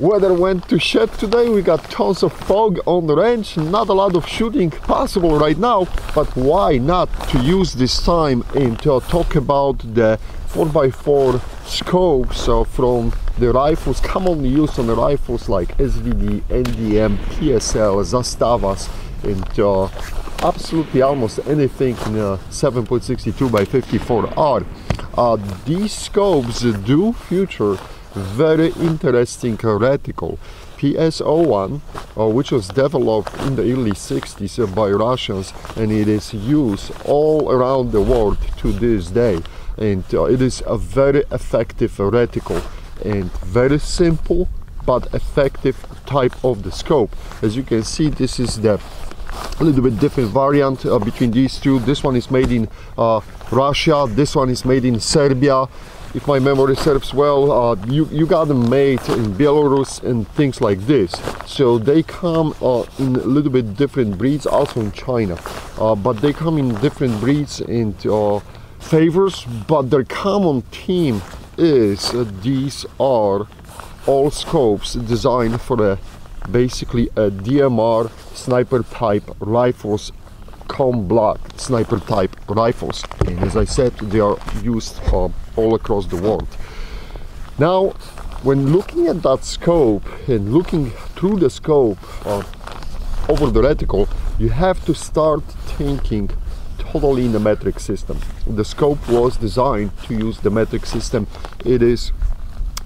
Weather went to shit today. We got tons of fog on the range. Not a lot of shooting possible right now, but why not to use this time and to talk about the 4x4 scopes uh, from the rifles commonly used on the rifles like SVD, NDM, PSL, Zastavas, and uh, absolutely almost anything in a 7.62 by 54R. Uh, these scopes do feature very interesting reticle PSO1, uh, which was developed in the early 60s uh, by Russians and it is used all around the world to this day. And uh, it is a very effective reticle and very simple but effective type of the scope. As you can see this is the a little bit different variant uh, between these two. This one is made in uh, Russia. This one is made in Serbia if my memory serves well, uh, you, you got them made in Belarus and things like this. So they come uh, in a little bit different breeds, also in China. Uh, but they come in different breeds and uh, favors, but their common theme is these are all scopes designed for a basically a DMR sniper type rifles ComBlock sniper type rifles and as I said they are used uh, all across the world. Now when looking at that scope and looking through the scope over the reticle you have to start thinking totally in the metric system. The scope was designed to use the metric system. It is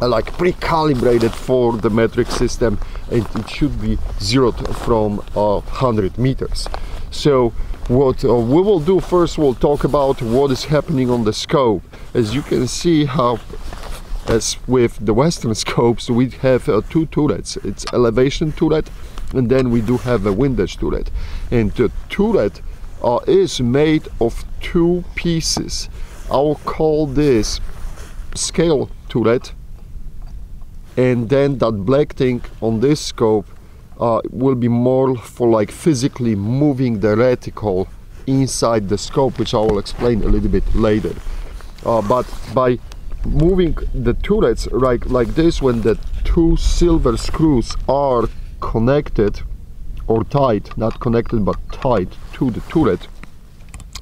uh, like pre-calibrated for the metric system and it should be zeroed from uh, 100 meters. So what uh, we will do first we'll talk about what is happening on the scope. As you can see how as with the western scopes we have uh, two turrets. It's elevation turret and then we do have a windage turret. And the turret uh, is made of two pieces. I'll call this scale turret. And then that black thing on this scope uh, will be more for like physically moving the reticle inside the scope which I will explain a little bit later. Uh, but by moving the turrets like, like this when the two silver screws are connected or tied not connected but tied to the turret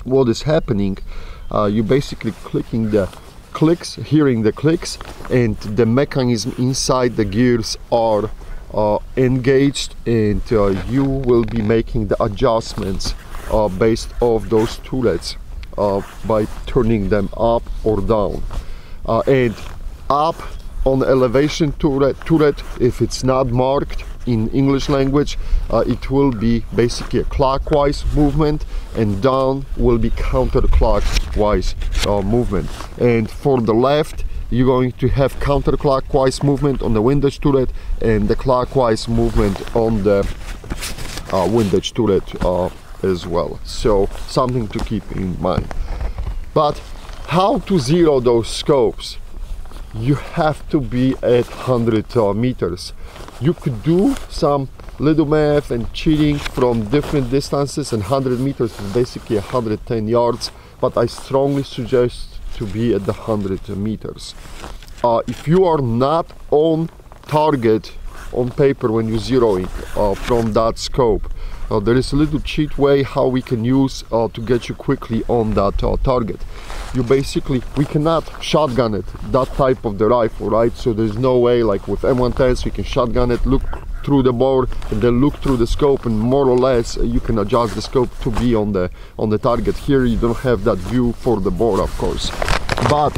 what is happening uh, you basically clicking the clicks hearing the clicks and the mechanism inside the gears are uh, engaged and uh, you will be making the adjustments uh, based off those turrets uh, by turning them up or down. Uh, and up on elevation turret, turret if it's not marked in English language uh, it will be basically a clockwise movement and down will be counterclockwise movement. And for the left you're going to have counterclockwise movement on the windage turret and the clockwise movement on the uh, windage turret uh, as well. So something to keep in mind. But how to zero those scopes? You have to be at 100 uh, meters. You could do some little math and cheating from different distances and 100 meters is basically 110 yards but I strongly suggest to be at the 100 meters. Uh, if you are not on target on paper when you're zeroing uh, from that scope, uh, there is a little cheat way how we can use uh, to get you quickly on that uh, target. You basically, we cannot shotgun it, that type of the rifle, right? So there's no way like with M110s, we can shotgun it, look through the bore and then look through the scope and more or less uh, you can adjust the scope to be on the on the target. Here you don't have that view for the board of course. But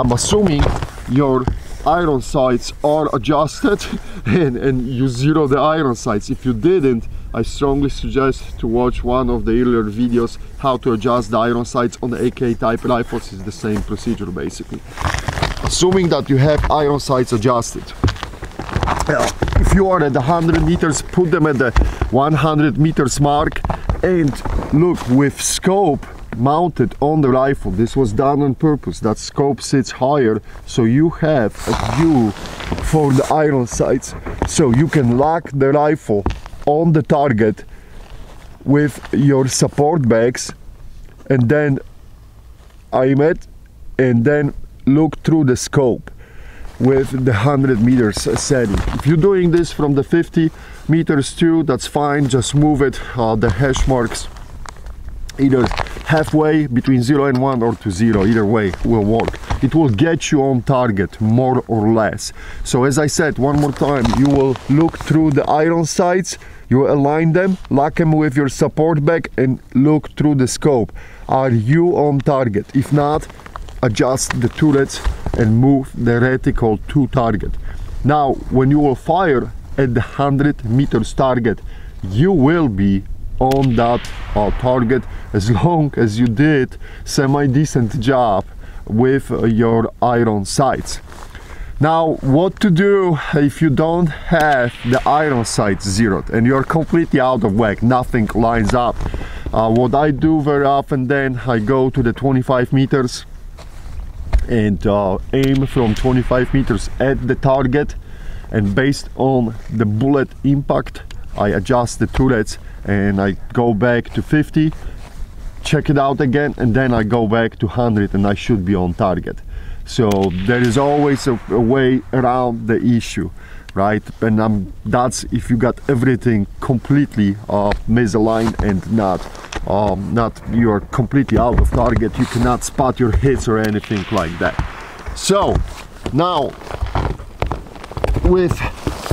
i'm assuming your iron sights are adjusted and, and you zero the iron sights. If you didn't I strongly suggest to watch one of the earlier videos how to adjust the iron sights on the AK type rifles. Is the same procedure basically. Assuming that you have iron sights adjusted if you are at 100 meters put them at the 100 meters mark. And look with scope mounted on the rifle this was done on purpose. That scope sits higher so you have a view for the iron sights. So you can lock the rifle on the target with your support bags and then aim it and then look through the scope with the 100 meters setting. If you're doing this from the 50 meters too that's fine. Just move it uh, the hash marks either halfway between 0 and 1 or to 0 either way will work. It will get you on target more or less. So as I said one more time you will look through the iron sights. You align them lock them with your support bag and look through the scope. Are you on target? If not adjust the turrets and move the reticle to target now when you will fire at the 100 meters target you will be on that uh, target as long as you did semi-decent job with uh, your iron sights. Now, what to do if you don't have the iron sights zeroed and you're completely out of whack, nothing lines up. Uh, what I do very often then, I go to the 25 meters and uh, aim from 25 meters at the target. And based on the bullet impact I adjust the turrets and I go back to 50 check it out again and then I go back to 100 and I should be on target. So there is always a, a way around the issue right? And um, that's if you got everything completely uh, misaligned and not um, not you're completely out of target. You cannot spot your hits or anything like that. So now with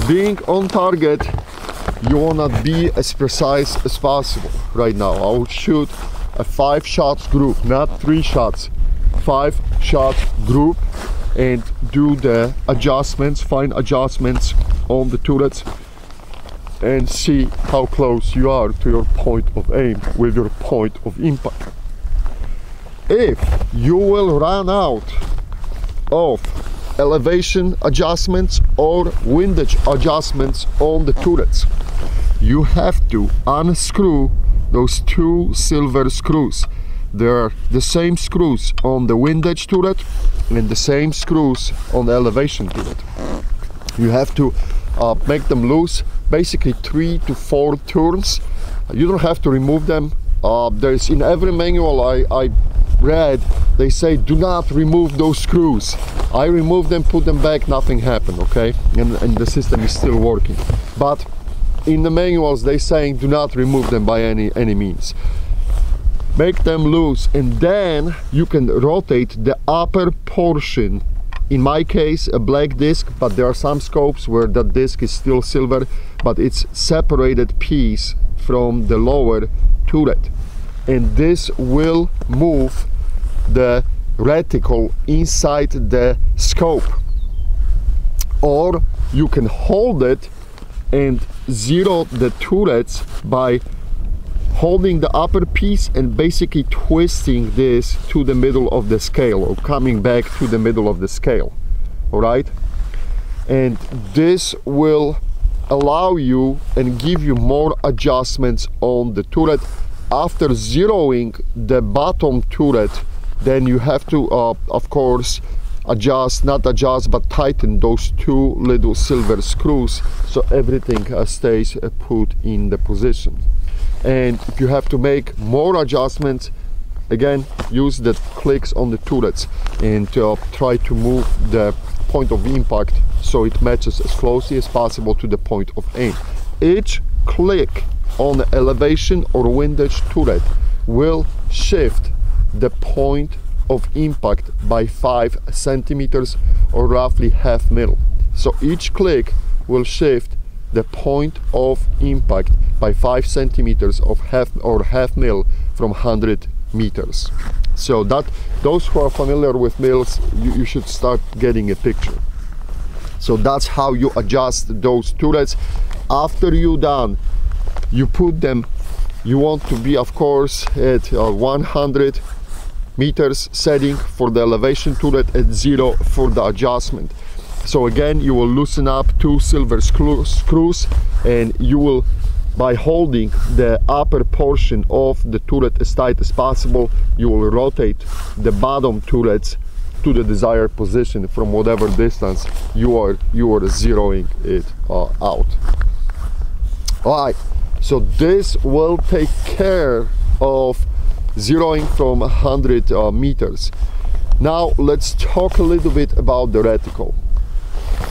being on target you wanna be as precise as possible right now. I will shoot a five shots group not three shots five shot group and do the adjustments fine adjustments on the turrets and see how close you are to your point of aim with your point of impact. If you will run out of elevation adjustments or windage adjustments on the turrets you have to unscrew those two silver screws. They're the same screws on the windage turret and the same screws on the elevation turret. You have to uh, make them loose basically three to four turns. You don't have to remove them. Uh, there's in every manual I, I read they say do not remove those screws. I remove them put them back nothing happened okay? And, and the system is still working. But in the manuals they saying do not remove them by any any means. Make them loose and then you can rotate the upper portion. In my case a black disc but there are some scopes where that disc is still silver but it's separated piece from the lower turret. And this will move the reticle inside the scope. Or you can hold it and zero the turrets by holding the upper piece and basically twisting this to the middle of the scale or coming back to the middle of the scale. All right? And this will allow you and give you more adjustments on the turret. After zeroing the bottom turret then you have to uh, of course adjust not adjust but tighten those two little silver screws so everything uh, stays uh, put in the position. And if you have to make more adjustments again use the clicks on the turrets and uh, try to move the point of impact so it matches as closely as possible to the point of aim each click on the elevation or windage turret will shift the point of impact by 5 centimeters or roughly half mil. So each click will shift the point of impact by 5 centimeters of half or half mil from 100 meters. So that those who are familiar with mils, you, you should start getting a picture. So that's how you adjust those turrets. After you done, you put them, you want to be of course at uh, 100 meters setting for the elevation turret at zero for the adjustment so again you will loosen up two silver screws and you will by holding the upper portion of the turret as tight as possible you will rotate the bottom turrets to the desired position from whatever distance you are you are zeroing it uh, out all right so this will take care of zeroing from 100 uh, meters. Now let's talk a little bit about the reticle.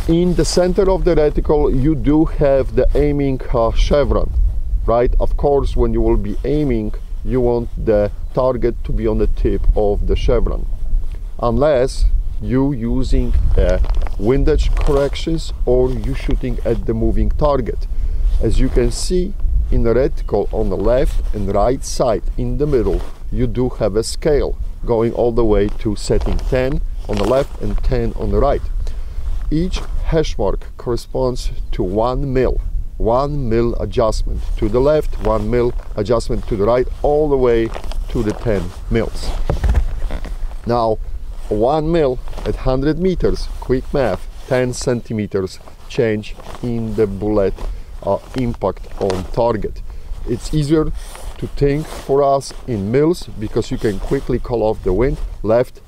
in the center of the reticle you do have the aiming uh, chevron right of course when you will be aiming you want the target to be on the tip of the chevron unless you using windage corrections or you shooting at the moving target. As you can see in the reticle on the left and right side in the middle you do have a scale going all the way to setting 10 on the left and 10 on the right. Each hash mark corresponds to one mil one mil adjustment to the left one mil adjustment to the right all the way to the 10 mils. Now one mil at 100 meters quick math 10 centimeters change in the bullet uh, impact on target. It's easier to think for us in mils because you can quickly call off the wind left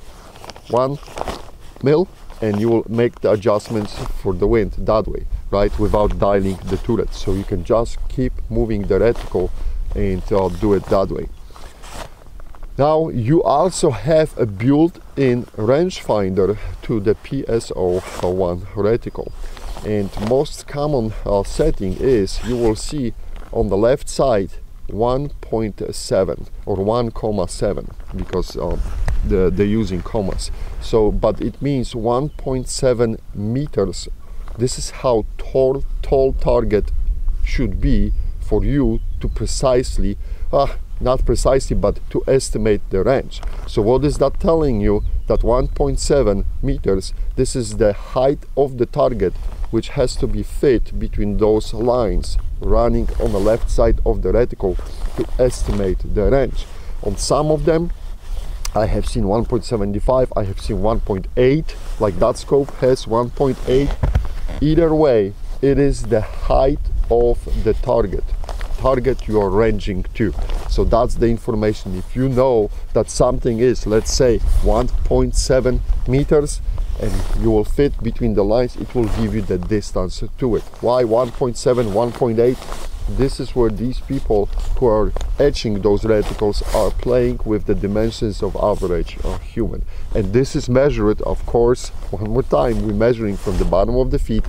one mil and you will make the adjustments for the wind that way right without dialing the turret. So you can just keep moving the reticle and uh, do it that way now you also have a built-in rangefinder to the PSO1 reticle. And most common uh, setting is you will see on the left side 1.7 or 1,7 because um, the, they're using commas. So but it means 1.7 meters. This is how tall tall target should be for you to precisely uh, not precisely but to estimate the range so what is that telling you that 1.7 meters this is the height of the target which has to be fit between those lines running on the left side of the reticle to estimate the range. On some of them, I have seen 1.75, I have seen 1.8, like that scope has 1.8. Either way, it is the height of the target target you are ranging to so that's the information. If you know that something is let's say 1.7 meters and you will fit between the lines it will give you the distance to it. Why 1.7 1.8 this is where these people who are etching those reticles are playing with the dimensions of average of human. And this is measured of course one more time we're measuring from the bottom of the feet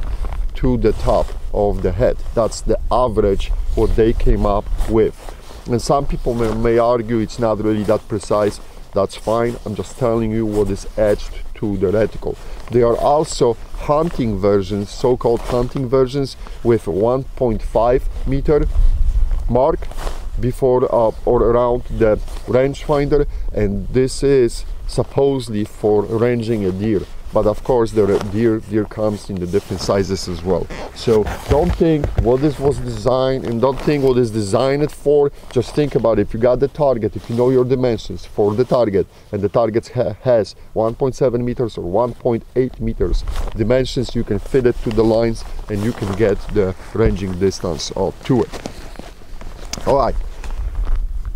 to the top of the head. That's the average what they came up with and some people may, may argue it's not really that precise. That's fine. I'm just telling you what is etched to the reticle. There are also hunting versions, so-called hunting versions with 1.5 meter mark before uh, or around the rangefinder. And this is supposedly for ranging a deer but of course the deer deer comes in the different sizes as well. So don't think what this was designed and don't think what is designed for. Just think about it. if you got the target if you know your dimensions for the target and the target ha has 1.7 meters or 1.8 meters dimensions you can fit it to the lines and you can get the ranging distance uh, to it. All right.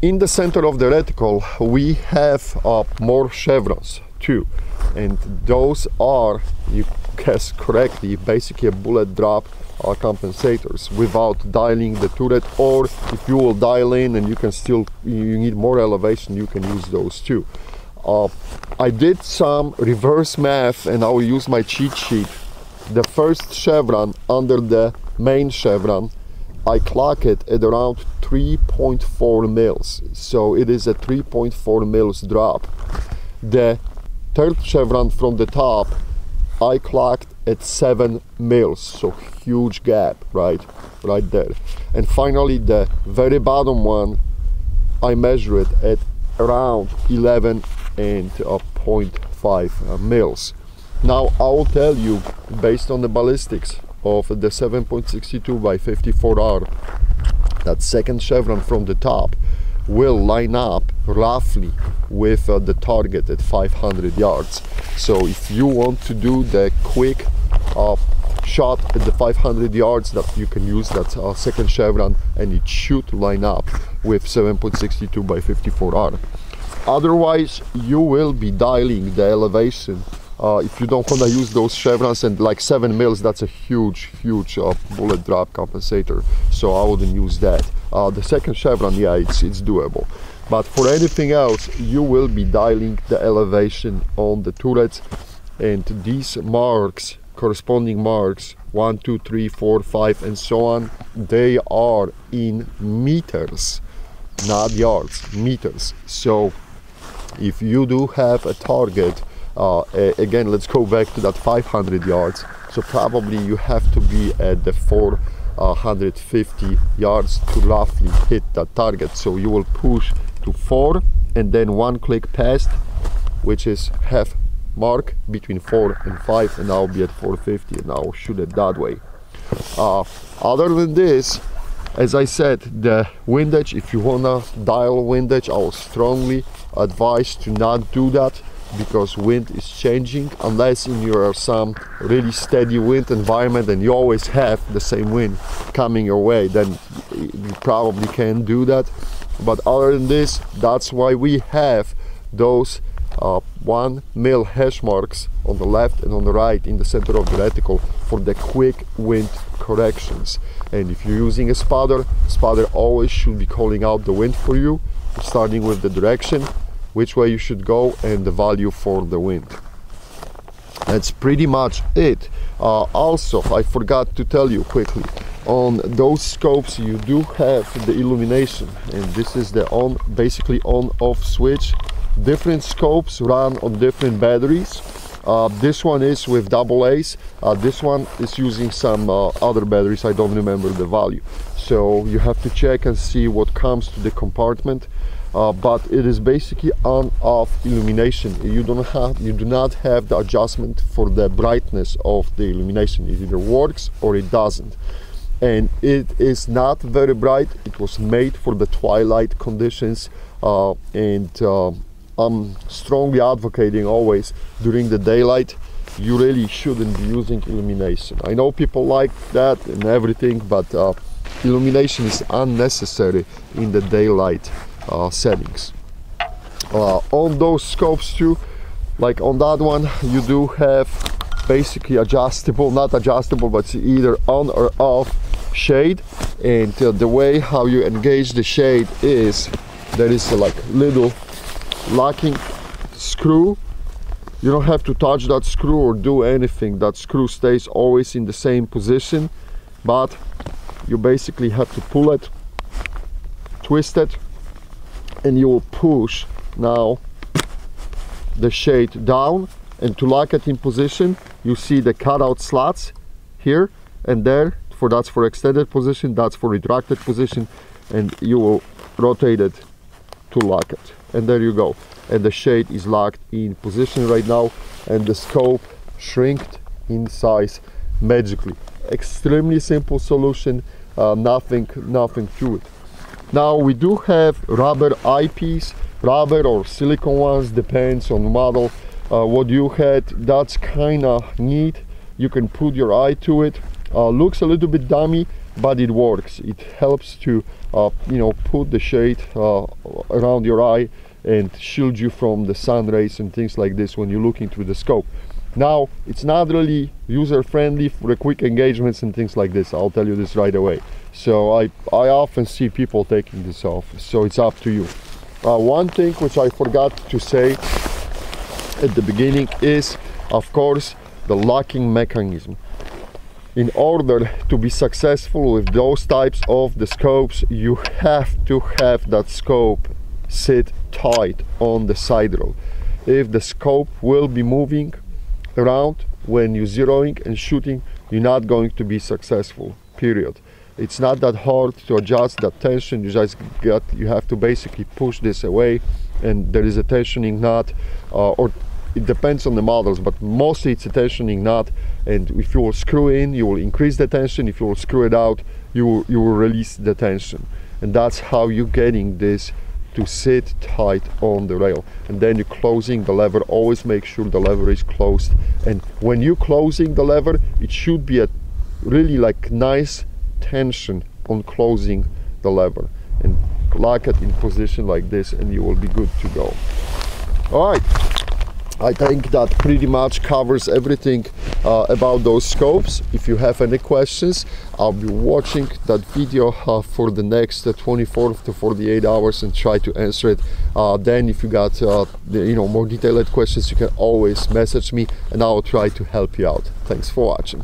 In the center of the reticle we have uh, more chevrons too and those are you guess correctly basically a bullet drop uh, compensators without dialing the turret or if you will dial in and you can still you need more elevation you can use those too. Uh, I did some reverse math and I will use my cheat sheet. The first chevron under the main chevron I clock it at around 3.4 mils. So it is a 3.4 mils drop. The third chevron from the top. I clocked at 7 mils so huge gap right right there. And finally the very bottom one I measure it at around 11 and uh, 0.5 uh, mils. Now I will tell you based on the ballistics of the 7.62 by 54R that second chevron from the top will line up roughly with uh, the target at 500 yards. So if you want to do the quick uh, shot at the 500 yards that you can use that uh, second chevron and it should line up with 7.62 by 54R otherwise you will be dialing the elevation. Uh, if you don't want to use those chevrons and like 7 mils that's a huge huge uh, bullet drop compensator. So I wouldn't use that. Uh, the second chevron yeah it's it's doable but for anything else you will be dialing the elevation on the turrets. And these marks corresponding marks one two three four five and so on they are in meters not yards meters. So if you do have a target uh, again let's go back to that 500 yards. So probably you have to be at the 450 yards to roughly hit that target. So you will push to four and then one click past which is half mark between 4 and 5 and I'll be at 450 and I'll shoot it that way. Uh, other than this, as I said, the windage, if you wanna dial windage, I will strongly advise to not do that because wind is changing unless in your some really steady wind environment and you always have the same wind coming your way then you probably can do that but other than this that's why we have those uh, one mil hash marks on the left and on the right in the center of the reticle for the quick wind corrections. And if you're using a spotter spotter always should be calling out the wind for you starting with the direction which way you should go and the value for the wind. That's pretty much it. Uh, also I forgot to tell you quickly on those scopes you do have the illumination. And this is the on basically on off switch. Different scopes run on different batteries. Uh, this one is with double A's. Uh, this one is using some uh, other batteries. I don't remember the value. So you have to check and see what comes to the compartment. Uh, but it is basically on off illumination. You don't have you do not have the adjustment for the brightness of the illumination. It either works or it doesn't and it is not very bright it was made for the twilight conditions uh, and uh, I'm strongly advocating always during the daylight you really shouldn't be using illumination. I know people like that and everything, but uh, illumination is unnecessary in the daylight uh, settings. Uh, on those scopes too, like on that one, you do have basically adjustable, not adjustable, but either on or off shade. And uh, the way how you engage the shade is there is a like little locking screw. You don't have to touch that screw or do anything. That screw stays always in the same position but you basically have to pull it twist it and you will push now the shade down. And to lock it in position you see the cutout slots here and there for that's for extended position that's for retracted position and you will rotate it to lock it. And there you go. And the shade is locked in position right now and the scope shrinked in size magically. Extremely simple solution uh, nothing nothing to it. Now we do have rubber eyepiece rubber or silicone ones depends on model uh, what you had. That's kind of neat. You can put your eye to it uh, looks a little bit dummy but it works. It helps to uh, you know put the shade uh, around your eye and shield you from the sun rays and things like this when you're looking through the scope. Now it's not really user friendly for quick engagements and things like this. I'll tell you this right away. So I I often see people taking this off so it's up to you. Uh, one thing which I forgot to say at the beginning is of course the locking mechanism in order to be successful with those types of the scopes you have to have that scope sit tight on the side rail if the scope will be moving around when you're zeroing and shooting you're not going to be successful period. It's not that hard to adjust that tension. You just got you have to basically push this away and there is a tensioning knot uh, or it depends on the models but mostly it's a tensioning knot and if you will screw in you will increase the tension. If you will screw it out you will, you will release the tension. And that's how you're getting this to sit tight on the rail. And then you're closing the lever. Always make sure the lever is closed. And when you're closing the lever it should be a really like nice tension on closing the lever. And lock it in position like this and you will be good to go. All right I think that pretty much covers everything uh, about those scopes. If you have any questions, I'll be watching that video uh, for the next uh, 24 to 48 hours and try to answer it. Uh, then if you got uh, the, you know more detailed questions, you can always message me and I'll try to help you out. Thanks for watching.